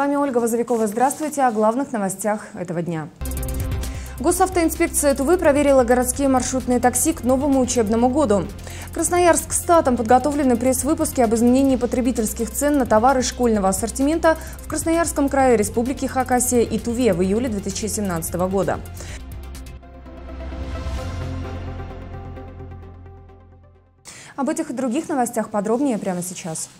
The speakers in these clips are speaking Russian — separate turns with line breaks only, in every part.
вами Ольга Возовикова. Здравствуйте о главных новостях этого дня. Госавтоинспекция Тувы проверила городские маршрутные такси к новому учебному году. Красноярск статом подготовлены пресс-выпуски об изменении потребительских цен на товары школьного ассортимента в Красноярском крае Республики Хакасия и Туве в июле 2017 года. Об этих и других новостях подробнее прямо сейчас.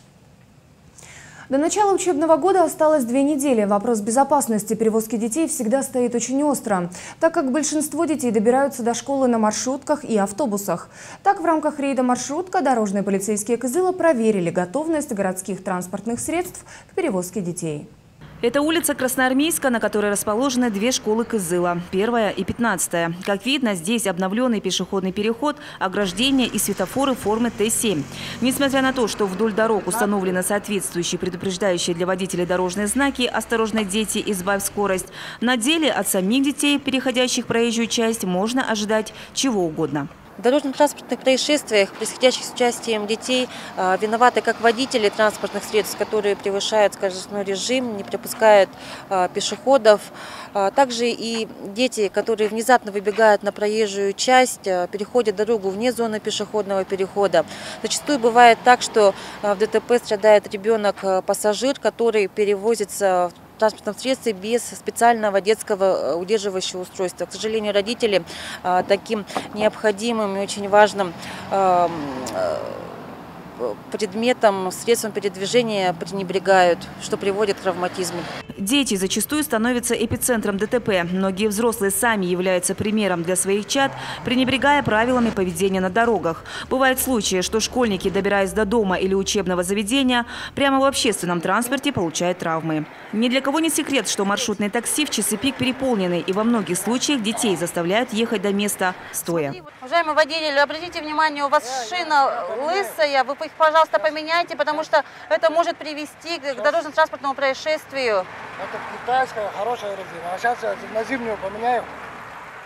До начала учебного года осталось две недели. Вопрос безопасности перевозки детей всегда стоит очень остро, так как большинство детей добираются до школы на маршрутках и автобусах. Так, в рамках рейда «Маршрутка» дорожные полицейские Кызыла проверили готовность городских транспортных средств к перевозке детей.
Это улица Красноармейска, на которой расположены две школы Кызыла, первая и пятнадцатая. Как видно, здесь обновленный пешеходный переход, ограждение и светофоры формы Т-7. Несмотря на то, что вдоль дорог установлены соответствующие предупреждающие для водителей дорожные знаки «Осторожно, дети, избавь скорость», на деле от самих детей, переходящих проезжую часть, можно ожидать чего угодно.
В дорожно-транспортных происшествиях, происходящих с участием детей, а, виноваты как водители транспортных средств, которые превышают скоростной режим, не пропускают а, пешеходов, а, также и дети, которые внезапно выбегают на проезжую часть, переходят дорогу вне зоны пешеходного перехода. Зачастую бывает так, что в ДТП страдает ребенок-пассажир, который перевозится в транспортном средстве без специального детского э, удерживающего устройства. К сожалению, родители э, таким необходимым и очень важным эм, э, предметом, средством передвижения пренебрегают, что приводит к травматизму.
Дети зачастую становятся эпицентром ДТП. Многие взрослые сами являются примером для своих чад, пренебрегая правилами поведения на дорогах. Бывают случаи, что школьники, добираясь до дома или учебного заведения, прямо в общественном транспорте получают травмы. Ни для кого не секрет, что маршрутные такси в часы пик переполнены, и во многих случаях детей заставляют ехать до места стоя.
Уважаемый водитель, обратите внимание, у вас шина лысая, вы их, пожалуйста, поменяйте, потому что это может привести к дорожно-транспортному происшествию.
Это китайская хорошая резина, а сейчас я на зимнюю поменяю.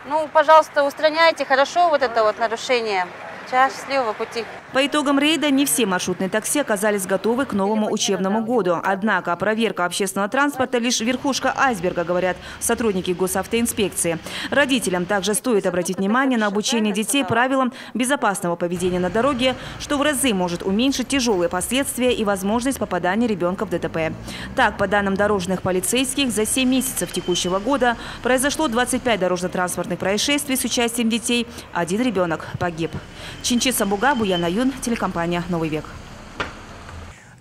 Ну, пожалуйста, устраняйте хорошо вот это вот нарушение. Счастливого пути.
По итогам рейда не все маршрутные такси оказались готовы к новому учебному году. Однако проверка общественного транспорта лишь верхушка айсберга, говорят сотрудники госавтоинспекции. Родителям также стоит обратить внимание на обучение детей правилам безопасного поведения на дороге, что в разы может уменьшить тяжелые последствия и возможность попадания ребенка в ДТП. Так, по данным дорожных полицейских, за 7 месяцев текущего года произошло 25 дорожно-транспортных происшествий с участием детей. Один ребенок погиб. Чинчи Самбуга, Буяна Юн, телекомпания «Новый век».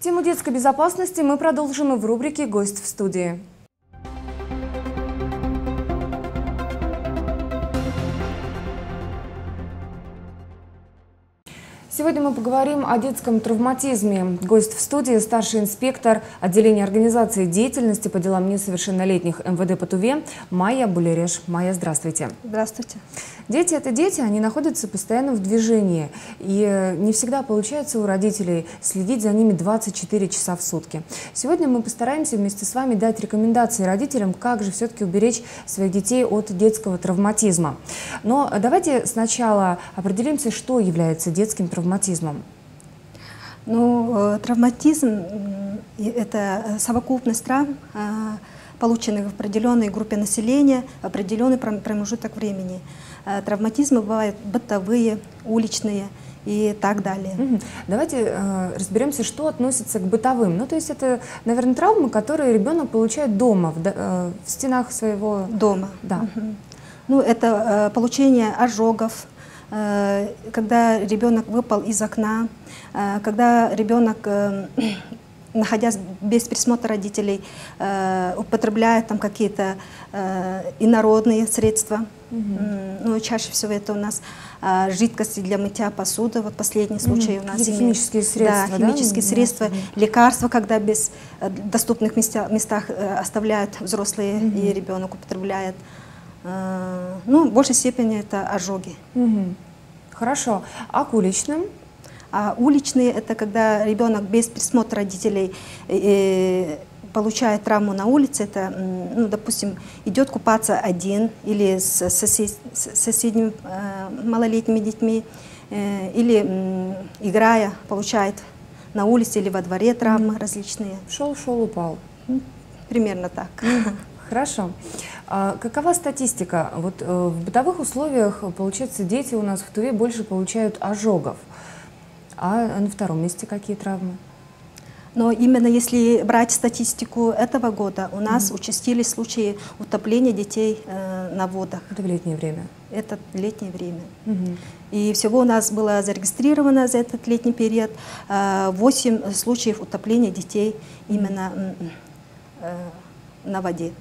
Тему детской безопасности мы продолжим в рубрике «Гость в студии». Сегодня мы поговорим о детском травматизме. Гость в студии – старший инспектор отделения организации деятельности по делам несовершеннолетних МВД по Туве Майя Булереш. Майя, здравствуйте.
Здравствуйте.
Дети – это дети, они находятся постоянно в движении. И э, не всегда получается у родителей следить за ними 24 часа в сутки. Сегодня мы постараемся вместе с вами дать рекомендации родителям, как же все-таки уберечь своих детей от детского травматизма. Но давайте сначала определимся, что является детским травматизмом травматизмом?
Ну, э, травматизм – это совокупность травм, э, полученных в определенной группе населения в определенный промежуток времени. Э, травматизмы бывают бытовые, уличные и так далее.
Угу. Давайте э, разберемся, что относится к бытовым. Ну, то есть это, наверное, травмы, которые ребенок получает дома, в, э, в стенах своего...
Дома.
Да.
Угу. Ну, это э, получение ожогов, Э, когда ребенок выпал из окна, э, когда ребенок э, находясь без присмотра родителей, употребляет там какие-то инородные средства. Mm Ну, чаще всего это у нас жидкости для мытья посуды. Вот последний случай mm у нас.
Химические средства,
да? химические да? средства, mm лекарства, когда без доступных места, местах оставляют взрослые mm и ребенок употребляет. Ну, в большей степени это ожоги.
Угу. Хорошо. А к уличным?
А уличные – это когда ребенок без присмотра родителей э, получает травму на улице. Это, ну, допустим, идет купаться один или с, сосед, с соседними э, малолетними детьми, э, или э, играя получает на улице или во дворе травмы различные.
Шел, шел, упал.
примерно так.
Хорошо. А какова статистика? Вот э, в бытовых условиях, получается, дети у нас в Туве больше получают ожогов. А на втором месте какие травмы?
Но именно если брать статистику этого года, у нас mm участились случаи утопления детей э, на водах.
Это в летнее время?
Это летнее время.
Mm
И всего у нас было зарегистрировано за этот летний период э, 8 случаев утопления детей именно э, на воде.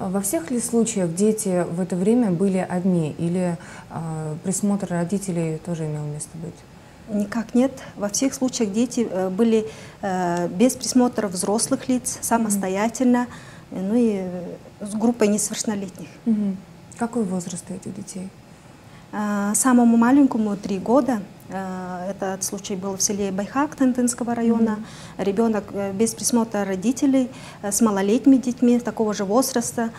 Во всех ли случаях дети в это время были одни или э, присмотр родителей тоже имел место быть?
Никак нет. Во всех случаях дети э, были э, без присмотра взрослых лиц, самостоятельно, mm-hmm. ну и с группой несовершеннолетних.
Mm-hmm. Какой возраст этих детей?
Самому маленькому три года. Этот случай был в селе Байхак Тантынского района. Mm-hmm. Ребенок без присмотра родителей с малолетними детьми такого же возраста,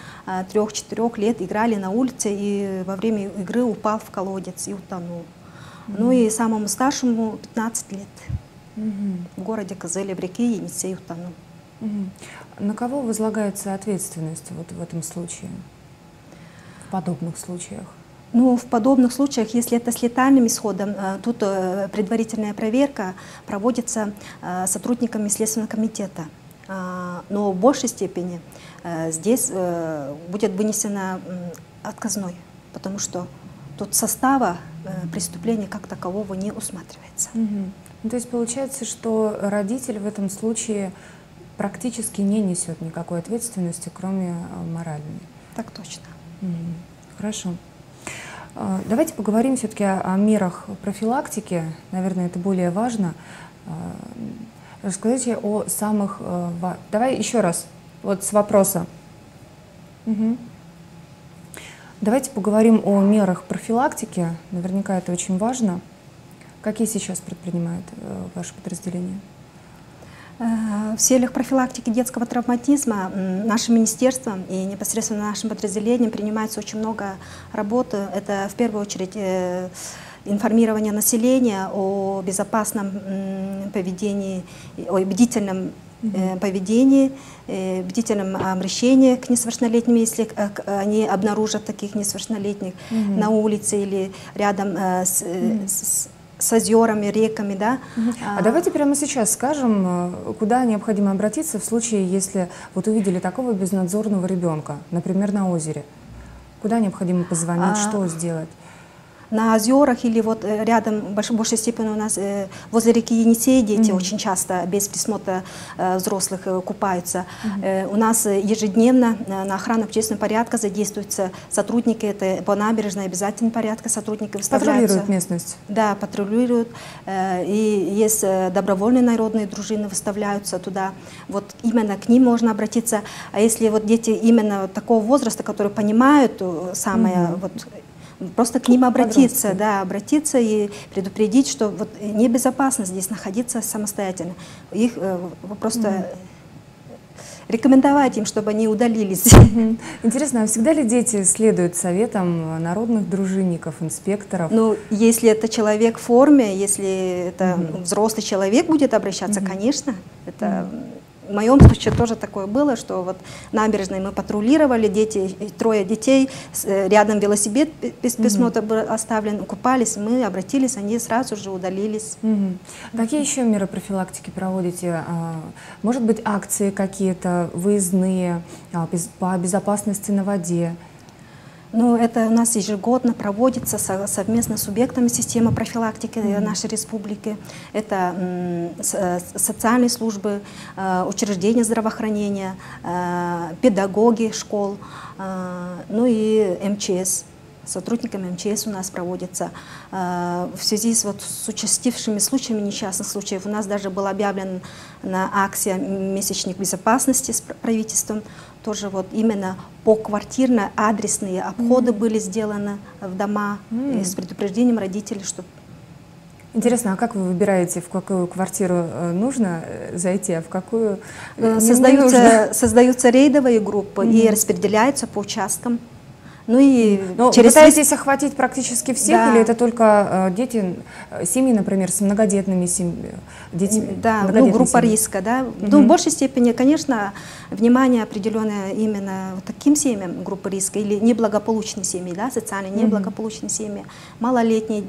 трех-четырех лет, играли на улице и во время игры упал в колодец и утонул. Ну и самому старшему 15 лет. В городе Козеле в реке Енисей утонул.
На кого возлагается ответственность вот в этом случае, в подобных случаях?
Ну, в подобных случаях, если это с летальным исходом, э, тут э, предварительная проверка проводится э, сотрудниками Следственного комитета. Но в большей степени здесь будет вынесено отказной, потому что тут состава преступления как такового не усматривается.
Угу. То есть получается, что родитель в этом случае практически не несет никакой ответственности, кроме моральной.
Так точно.
Угу. Хорошо. А, давайте поговорим все-таки о, мерах профилактики. Наверное, это более важно. А, расскажите о самых... Э, давай еще раз, вот с вопроса. Угу. Давайте поговорим о мерах профилактики. Наверняка это очень важно. Какие сейчас предпринимает э, ваше подразделение?
Э, в целях профилактики детского травматизма нашим министерством и непосредственно нашим подразделением принимается очень много работы. Это в первую очередь э, информирование населения о безопасном поведении, о бдительном э, поведении, бдительном обращении к несовершеннолетним, если они обнаружат таких несовершеннолетних mm на улице или рядом с, mm с, с озерами, реками, да.
А, а давайте прямо сейчас скажем, куда необходимо обратиться в случае, если вот увидели такого безнадзорного ребенка, например, на озере. Куда необходимо позвонить, а, что сделать?
На озерах или вот э, рядом, в большей степени у нас э, возле реки Енисей дети mm -hmm. очень часто без присмотра э, взрослых купаются. Mm -hmm. У нас ежедневно на охрану общественного порядка задействуются сотрудники, это по набережной обязательном порядке сотрудники выставляются.
Патрулируют местность?
Да, патрулируют. И есть добровольные народные дружины выставляются туда. Вот именно к ним можно обратиться. А если вот дети именно такого возраста, которые понимают самое mm -hmm. вот просто к ним обратиться, да, обратиться и предупредить, что вот небезопасно здесь находиться самостоятельно. Их э, просто mm. рекомендовать им, чтобы они удалились.
Интересно, а всегда ли дети следуют советам народных дружинников, инспекторов?
Ну, если это человек в форме, если это mm взрослый человек будет обращаться, mm конечно, это mm в моем случае тоже такое было, что вот набережной мы патрулировали, дети, трое детей, э, рядом велосипед без присмотра был оставлен, купались, мы обратились, они сразу же удалились.
Угу. Какие еще меры профилактики проводите? А, может быть, акции какие-то выездные а, по безопасности на воде?
Ну, это у нас ежегодно проводится совместно с субъектами системы профилактики mm -hmm. нашей республики. Это э, социальные службы, э, учреждения здравоохранения, педагоги школ, ну и МЧС сотрудниками МЧС у нас проводится. В связи с, вот, с участившими случаями несчастных случаев у нас даже была объявлена акция «Месячник безопасности» с правительством тоже вот именно по квартирно адресные обходы mm. были сделаны в дома mm. с предупреждением родителей, что
Интересно, а как вы выбираете, в какую квартиру э, нужно э, зайти, а в какую
создаются, создаются рейдовые группы mm -hmm. и распределяются по участкам Ну и
Но
через
вы пытаетесь охватить практически всех,
Да.
или это только э, дети, э, семьи, например, с многодетными семьями, детьми?
Да, ну, группа
семьями?
риска, да. Ну, в большей степени, конечно, внимание определенное именно вот таким семьям группы риска или неблагополучные семьи, да, социально неблагополучные семьи, малолетние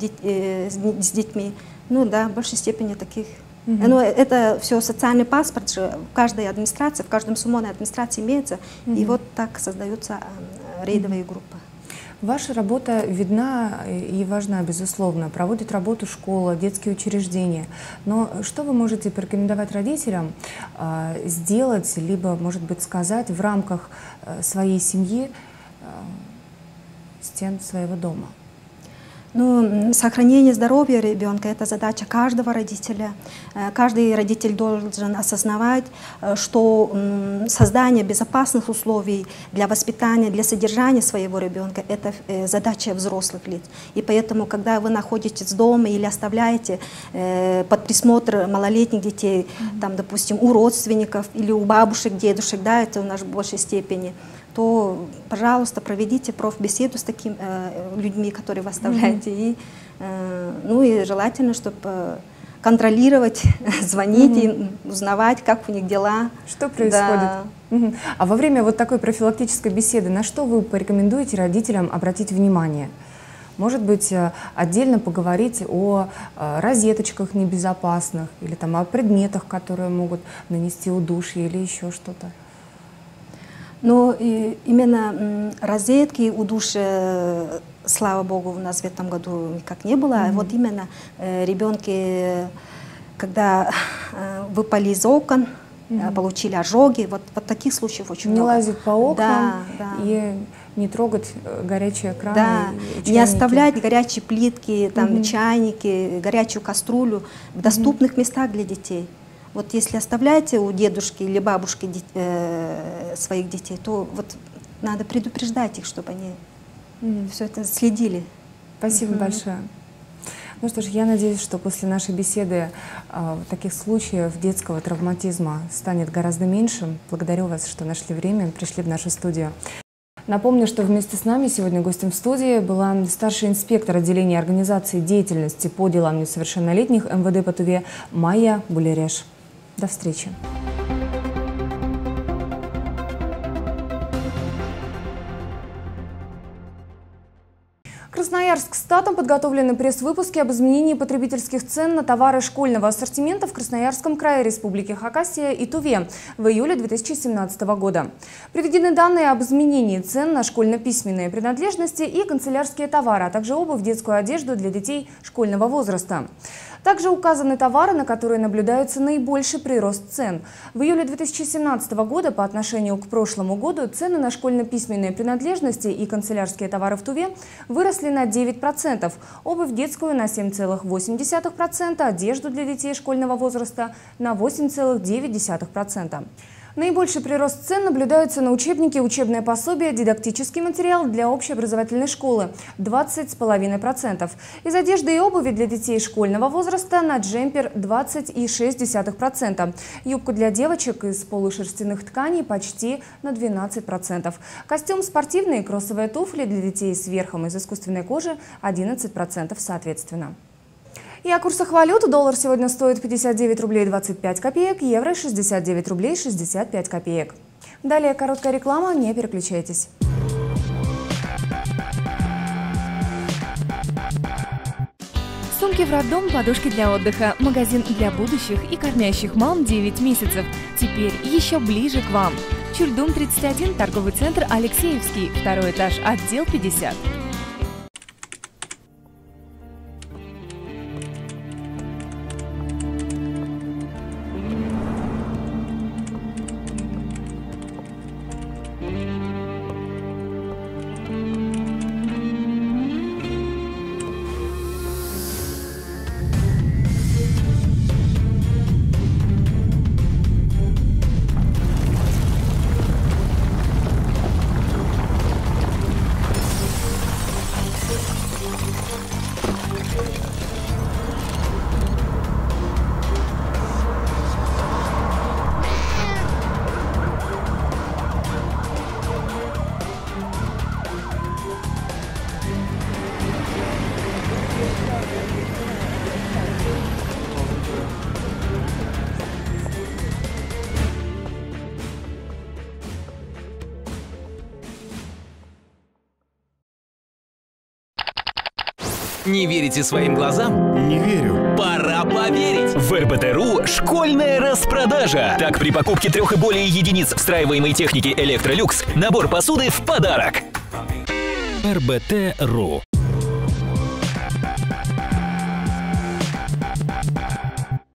дет- э, с детьми. Ну да, в большей степени таких. Но это все социальный паспорт же в каждой администрации, в каждом суммонной администрации имеется, и вот так создаются э, рейдовые группы.
Ваша работа видна и важна, безусловно. Проводит работу школа, детские учреждения. Но что вы можете порекомендовать родителям а, сделать, либо, может быть, сказать в рамках э, своей семьи, а, стен своего дома?
Ну, сохранение здоровья ребенка – это задача каждого родителя. Э, Каждый родитель должен осознавать, э, что создание безопасных условий для воспитания, для содержания своего ребенка – это э, задача взрослых лиц. И поэтому, когда вы находитесь дома или оставляете под присмотр малолетних детей, там, допустим, у родственников или у бабушек, дедушек, да, это у нас в большей степени, то, пожалуйста, проведите профбеседу с такими э, людьми, которые вы оставляете. И, э, ну и желательно, чтобы контролировать, звонить им, узнавать, как у них дела.
Что происходит?
Да.
Мгм. А во время вот такой профилактической беседы на что вы порекомендуете родителям обратить внимание? Может быть, э, отдельно поговорить о э, розеточках небезопасных или там о предметах, которые могут нанести удушье или еще что-то?
Но именно розетки, удушья, э, слава богу, у нас в этом году никак не было. А Вот именно э, ребенки, когда э, выпали из окон, э, получили ожоги, вот, вот таких случаев очень
Не
много.
лазить по окнам
Да, да.
и не трогать горячие краны.
Да,
и
не
чайники.
оставлять горячие плитки, там,
Мгм.
чайники, горячую кастрюлю в доступных местах для детей. Вот если оставляете у дедушки или бабушки дет- э, своих детей, то вот надо предупреждать их, чтобы они
Мгм.
все это следили.
Спасибо
Мгм.
большое. Ну что ж, я надеюсь, что после нашей беседы а, таких случаев детского травматизма станет гораздо меньше. Благодарю вас, что нашли время, пришли в нашу студию. Напомню, что вместе с нами сегодня гостем в студии была старший инспектор отделения организации деятельности по делам несовершеннолетних МВД по Туве Майя Булереш. До встречи. Красноярск статом подготовлены пресс-выпуски об изменении потребительских цен на товары школьного ассортимента в Красноярском крае Республики Хакасия и Туве в июле 2017 года. Приведены данные об изменении цен на школьно-письменные принадлежности и канцелярские товары, а также обувь, детскую одежду для детей школьного возраста. Также указаны товары, на которые наблюдается наибольший прирост цен. В июле 2017 года по отношению к прошлому году цены на школьно-письменные принадлежности и канцелярские товары в Туве выросли на 9%, обувь детскую на 7,8%, одежду для детей школьного возраста на 8,9%. Наибольший прирост цен наблюдается на учебники, учебное пособие, дидактический материал для общеобразовательной школы – 20,5%. Из одежды и обуви для детей школьного возраста на джемпер – 20,6%. Юбку для девочек из полушерстяных тканей почти на 12%. Костюм спортивный кроссовые туфли для детей с верхом из искусственной кожи – 11% соответственно. И о курсах валют. Доллар сегодня стоит 59 рублей 25 копеек, евро 69 рублей 65 копеек. Далее короткая реклама, не переключайтесь.
Сумки в роддом, подушки для отдыха, магазин для будущих и кормящих мам 9 месяцев. Теперь еще ближе к вам. Чульдум 31, торговый центр Алексеевский, второй этаж, отдел 50.
Не верите своим глазам?
Не верю.
Пора поверить! В РБТРУ школьная распродажа. Так, при покупке трех и более единиц встраиваемой техники Электролюкс набор посуды в подарок. РБТ.ру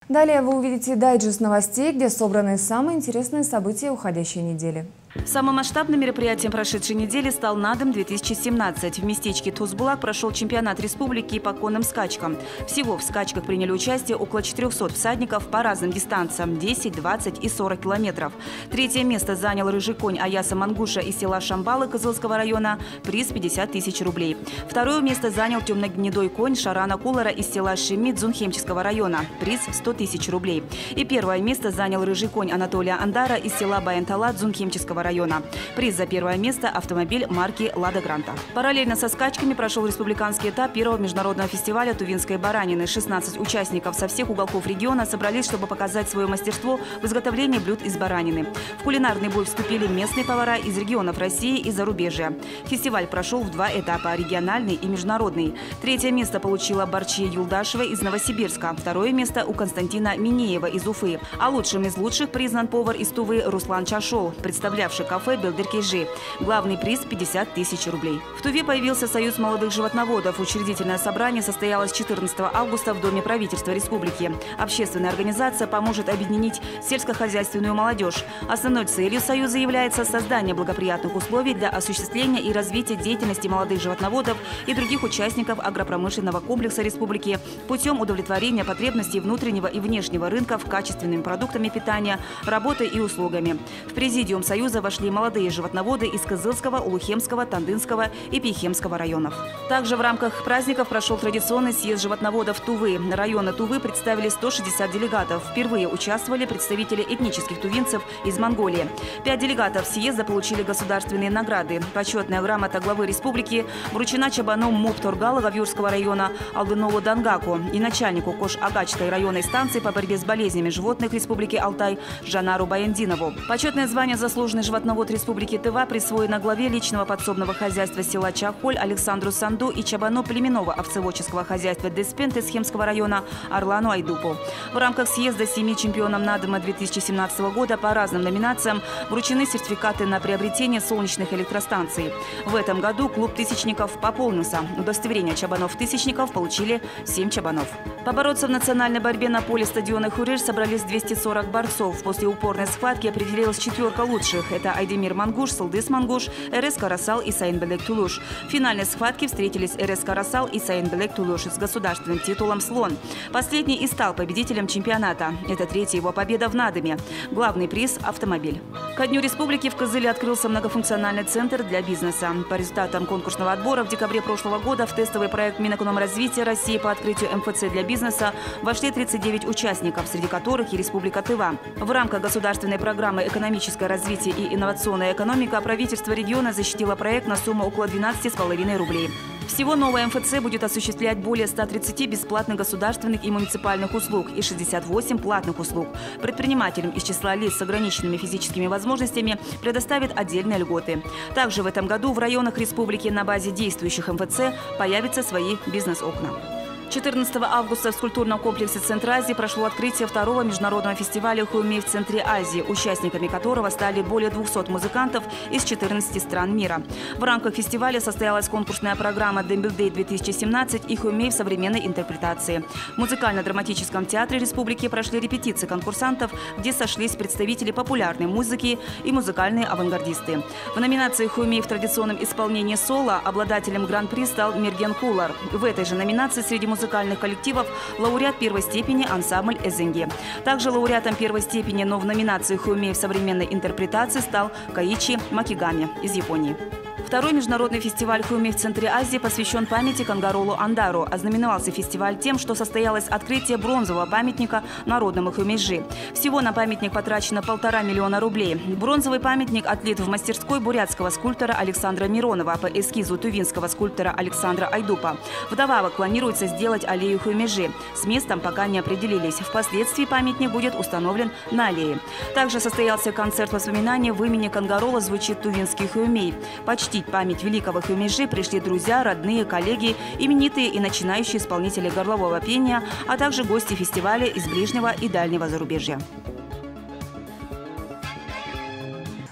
Далее вы увидите дайджест новостей, где собраны самые интересные события уходящей недели.
Самым масштабным мероприятием прошедшей недели стал «Надом-2017». В местечке Тузбулак прошел чемпионат республики по конным скачкам. Всего в скачках приняли участие около 400 всадников по разным дистанциям – 10, 20 и 40 километров. Третье место занял рыжий конь Аяса Мангуша из села Шамбалы Козылского района – приз 50 тысяч рублей. Второе место занял темногнедой конь Шарана Кулара из села Шими Дзунхемческого района – приз 100 тысяч рублей. И первое место занял рыжий конь Анатолия Андара из села Баянтала Дзунхемческого района. Приз за первое место – автомобиль марки «Лада Гранта». Параллельно со скачками прошел республиканский этап первого международного фестиваля «Тувинской баранины». 16 участников со всех уголков региона собрались, чтобы показать свое мастерство в изготовлении блюд из баранины. В кулинарный бой вступили местные повара из регионов России и зарубежья. Фестиваль прошел в два этапа – региональный и международный. Третье место получила Барчия Юлдашева из Новосибирска. Второе место у Константина Минеева из Уфы. А лучшим из лучших признан повар из Тувы Руслан Чашол, представлявший наше кафе «Белдеркейжи». Главный приз – 50 тысяч рублей. В Туве появился Союз молодых животноводов. Учредительное собрание состоялось 14 августа в Доме правительства республики. Общественная организация поможет объединить сельскохозяйственную молодежь. Основной целью Союза является создание благоприятных условий для осуществления и развития деятельности молодых животноводов и других участников агропромышленного комплекса республики путем удовлетворения потребностей внутреннего и внешнего рынков качественными продуктами питания, работой и услугами. В Президиум Союза вошли молодые животноводы из Кызылского, Улухемского, Тандынского и Пихемского районов. Также в рамках праздников прошел традиционный съезд животноводов Тувы. Районы Тувы представили 160 делегатов. Впервые участвовали представители этнических тувинцев из Монголии. Пять делегатов съезда получили государственные награды. Почетная грамота главы республики вручена Чабану Муптургала Гавюрского района Алдынову Дангаку и начальнику Кош-Агачской районной станции по борьбе с болезнями животных Республики Алтай Жанару Баяндинову. Почетное звание «Заслуженный животновод Республики Тыва присвоено главе личного подсобного хозяйства села Чахоль Александру Санду и Чабано племенного овцеводческого хозяйства Деспент из Хемского района Орлану Айдупу. В рамках съезда семи чемпионам Надома 2017 года по разным номинациям вручены сертификаты на приобретение солнечных электростанций. В этом году клуб тысячников пополнился. Удостоверение чабанов-тысячников получили 7 чабанов. Побороться в национальной борьбе на поле стадиона Хуриш собрались 240 борцов. После упорной схватки определилась четверка лучших. Айдемир Мангуш, Сылдыс Мангуш, РС Карасал и Саинбелек Тулуш. В финальной схватке встретились РС Карасал и Саинбелек Тулуш с государственным титулом «Слон». Последний и стал победителем чемпионата. Это третья его победа в Надоме. Главный приз – автомобиль. Ко Дню Республики в Кызыле открылся многофункциональный центр для бизнеса. По результатам конкурсного отбора в декабре прошлого года в тестовый проект Минэкономразвития России по открытию МФЦ для бизнеса вошли 39 участников, среди которых и Республика Тыва. В рамках государственной программы «Экономическое развитие и инновационная экономика» правительство региона защитило проект на сумму около 12,5 рублей. Всего новая МФЦ будет осуществлять более 130 бесплатных государственных и муниципальных услуг и 68 платных услуг. Предпринимателям из числа лиц с ограниченными физическими возможностями предоставит отдельные льготы. Также в этом году в районах республики на базе действующих МФЦ появятся свои бизнес-окна. 14 августа в скульптурном комплексе «Центр Азии» прошло открытие второго международного фестиваля «Хуми в центре Азии», участниками которого стали более 200 музыкантов из 14 стран мира. В рамках фестиваля состоялась конкурсная программа «Дембилдей 2017» и «Хуми в современной интерпретации». В музыкально-драматическом театре республики прошли репетиции конкурсантов, где сошлись представители популярной музыки и музыкальные авангардисты. В номинации «Хуми в традиционном исполнении соло» обладателем гран-при стал Мерген Кулар. В этой же номинации среди музыкантов музыкальных коллективов лауреат первой степени ансамбль «Эзенге». Также лауреатом первой степени, но в номинации «Хуми в современной интерпретации» стал Каичи Макигами из Японии. Второй международный фестиваль Хуми в Центре Азии посвящен памяти Кангаролу Андару. Ознаменовался фестиваль тем, что состоялось открытие бронзового памятника народному хумежи. Всего на памятник потрачено полтора миллиона рублей. Бронзовый памятник отлит в мастерской бурятского скульптора Александра Миронова по эскизу тувинского скульптора Александра Айдупа. Вдобавок планируется сделать аллею хумежи. С местом пока не определились. Впоследствии памятник будет установлен на аллее. Также состоялся концерт воспоминаний в имени Кангарола звучит тувинский хумей. Почти Почтить память великого Хюмежи пришли друзья, родные, коллеги, именитые и начинающие исполнители горлового пения, а также гости фестиваля из ближнего и дальнего зарубежья.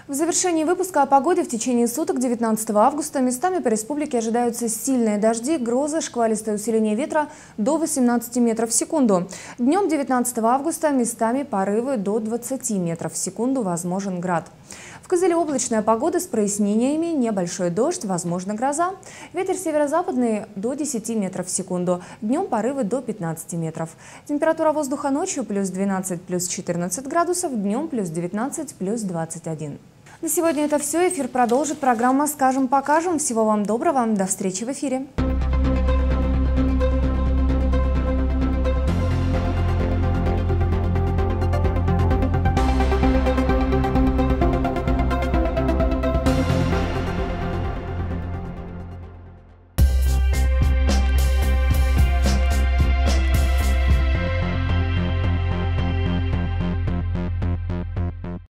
В завершении выпуска о погоде в течение суток 19 августа местами по республике ожидаются сильные дожди, грозы, шквалистое усиление ветра до 18 метров в секунду. Днем 19 августа местами порывы до 20 метров в секунду, возможен град. Кызыле облачная погода с прояснениями, небольшой дождь, возможно гроза. Ветер северо-западный до 10 метров в секунду. Днем порывы до 15 метров. Температура воздуха ночью плюс 12, плюс 14 градусов, днем плюс 19, плюс 21. На сегодня это все. Эфир продолжит программа «Скажем, покажем». Всего вам доброго. До встречи в эфире.